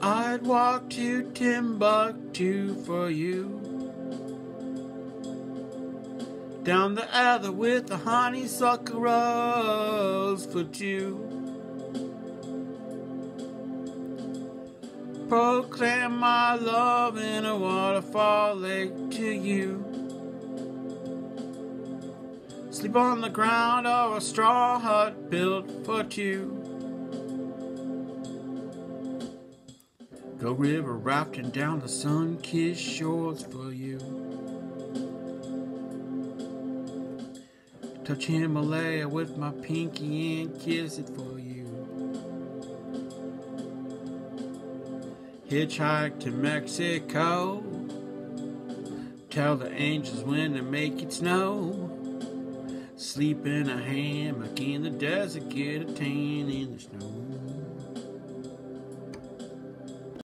I'd walk to Timbuktu for you. Down the alley with the honeysuckle rose for two. Proclaim my love in a waterfall lake to you. Sleep on the ground or a straw hut built for two. Go river rafting down the sun kissed shores for you. Touch Himalaya with my pinky and kiss it for you. Hitchhike to Mexico. Tell the angels when to make it snow. Sleep in a hammock in the desert, get a tan in the snow.